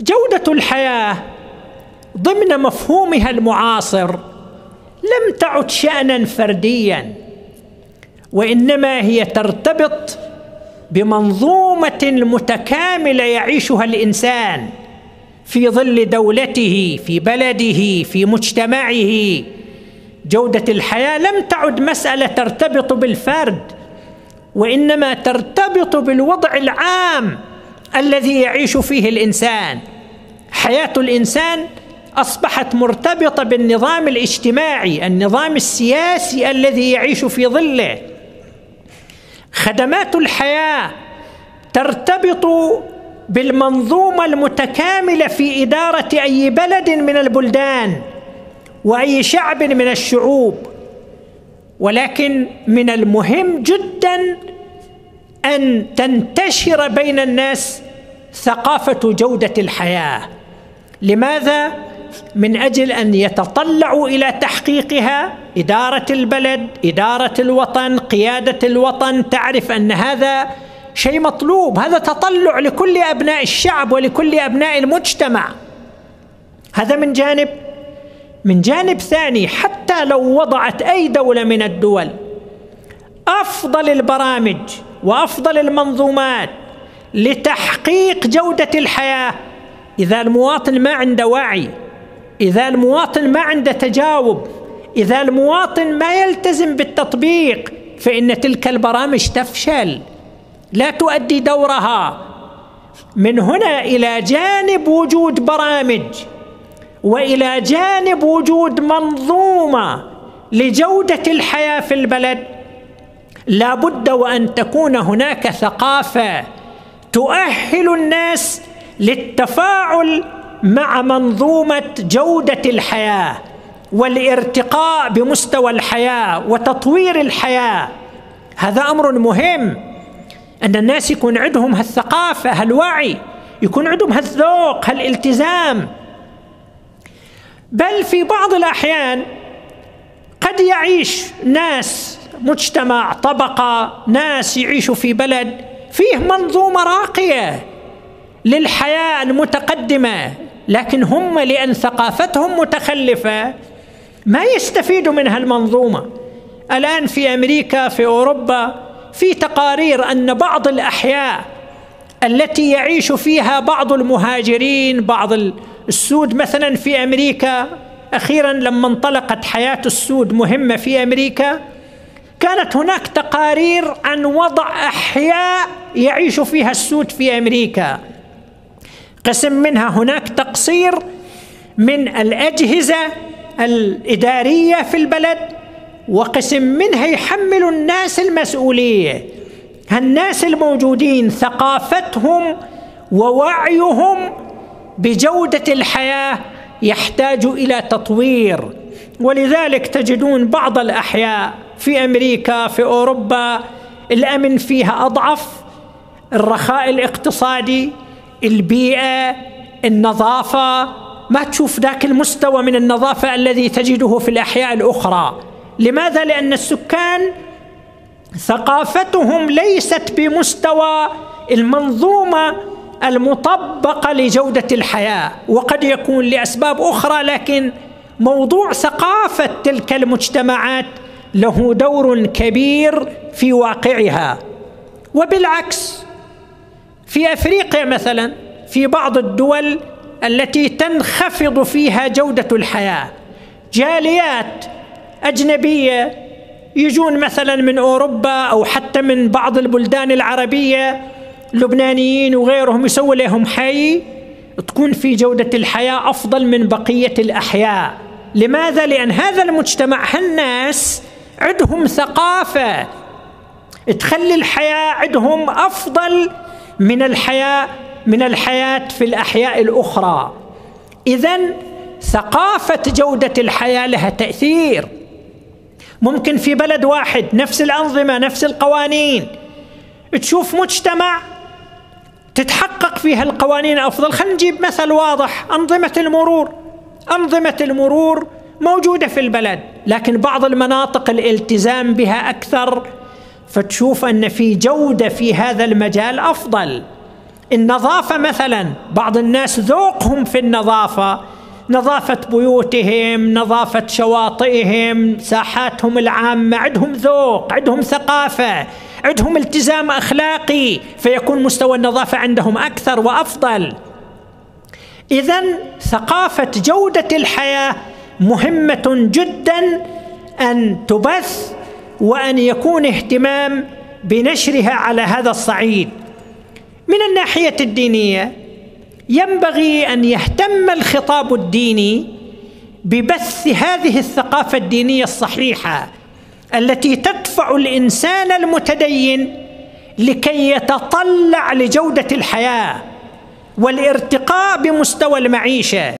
جودة الحياة ضمن مفهومها المعاصر لم تعد شأنا فرديا وإنما هي ترتبط بمنظومة متكاملة يعيشها الإنسان في ظل دولته في بلده في مجتمعه. جودة الحياة لم تعد مسألة ترتبط بالفرد وإنما ترتبط بالوضع العام الذي يعيش فيه الإنسان. حياة الإنسان أصبحت مرتبطة بالنظام الاجتماعي النظام السياسي الذي يعيش في ظله. خدمات الحياة ترتبط بالمنظومة المتكاملة في إدارة أي بلد من البلدان وأي شعب من الشعوب. ولكن من المهم جدا أن تنتشر بين الناس ثقافة جودة الحياة. لماذا؟ من أجل أن يتطلعوا إلى تحقيقها إدارة البلد إدارة الوطن قيادة الوطن. تعرف أن هذا شيء مطلوب هذا تطلع لكل أبناء الشعب ولكل أبناء المجتمع. هذا من جانب. من جانب ثاني حتى لو وضعت أي دولة من الدول أفضل البرامج وأفضل المنظومات لتحقيق جودة الحياة. إذا المواطن ما عنده وعي إذا المواطن ما عنده تجاوب إذا المواطن ما يلتزم بالتطبيق فإن تلك البرامج تفشل. لا تؤدي دورها. من هنا إلى جانب وجود برامج وإلى جانب وجود منظومة لجودة الحياة في البلد. لا بد وأن تكون هناك ثقافة تؤهل الناس للتفاعل مع منظومة جودة الحياة والارتقاء بمستوى الحياة وتطوير الحياة. هذا أمر مهم. أن الناس يكون عندهم هالثقافة هالوعي يكون عندهم هالذوق هالالتزام. بل في بعض الأحيان قد يعيش ناس مجتمع طبقة ناس يعيشوا في بلد فيه منظومة راقية للحياة المتقدمة لكن هم لأن ثقافتهم متخلفة ما يستفيدوا من هالمنظومة. الآن في أمريكا في أوروبا في تقارير أن بعض الأحياء التي يعيش فيها بعض المهاجرين بعض السود مثلا في أمريكا أخيرا لما انطلقت حياة السود مهمة في أمريكا كانت هناك تقارير عن وضع أحياء يعيش فيها السود في أمريكا. قسم منها هناك تقصير من الأجهزة الإدارية في البلد وقسم منها يحمل الناس المسؤولية. الناس الموجودين ثقافتهم ووعيهم بجودة الحياة يحتاج إلى تطوير ولذلك تجدون بعض الأحياء في أمريكا في أوروبا الأمن فيها أضعف. الرخاء الاقتصادي البيئة النظافة. ما تشوف ذاك المستوى من النظافة الذي تجده في الأحياء الأخرى. لماذا؟ لأن السكان ثقافتهم ليست بمستوى المنظومة المطبقة لجودة الحياة. وقد يكون لأسباب أخرى لكن موضوع ثقافة تلك المجتمعات له دور كبير في واقعها. وبالعكس في أفريقيا مثلا في بعض الدول التي تنخفض فيها جودة الحياة. جاليات أجنبية يجون مثلا من أوروبا أو حتى من بعض البلدان العربية لبنانيين وغيرهم يسووا لهم حي تكون في جودة الحياة أفضل من بقية الأحياء. لماذا؟ لأن هذا المجتمع هالناس عندهم ثقافة. تخلي الحياة عندهم أفضل من الحياة من الحياة في الأحياء الأخرى. اذا ثقافة جودة الحياة لها تأثير. ممكن في بلد واحد نفس الأنظمة نفس القوانين تشوف مجتمع تتحقق فيها القوانين أفضل. خلينا نجيب مثل واضح أنظمة المرور. أنظمة المرور موجودة في البلد لكن بعض المناطق الالتزام بها أكثر فتشوف أن في جودة في هذا المجال أفضل. النظافة مثلا بعض الناس ذوقهم في النظافة نظافة بيوتهم نظافة شواطئهم ساحاتهم العامة عندهم ذوق عندهم ثقافة عندهم التزام أخلاقي فيكون مستوى النظافة عندهم أكثر وأفضل. اذا ثقافة جودة الحياة مهمة جدا أن تبث وأن يكون اهتمام بنشرها على هذا الصعيد. من الناحية الدينية ينبغي أن يهتم الخطاب الديني ببث هذه الثقافة الدينية الصحيحة التي تدفع الإنسان المتدين لكي يتطلع لجودة الحياة والارتقاء بمستوى المعيشة.